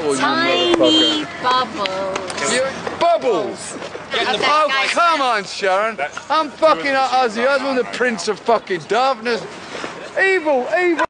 Oh, Tiny bubbles. You, bubbles! Oh, come on, Sharon. I'm fucking Ozzy Osbourne, the Prince of fucking Darkness. Evil, evil.